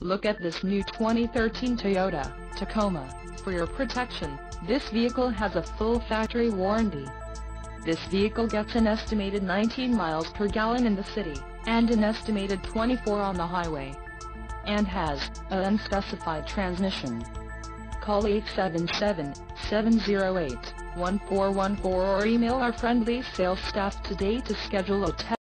Look at this new 2013 Toyota Tacoma. For your protection, this vehicle has a full factory warranty. This vehicle gets an estimated 19 miles per gallon in the city, and an estimated 24 on the highway. And has a unspecified transmission. Call 877-708-1414 or email our friendly sales staff today to schedule a test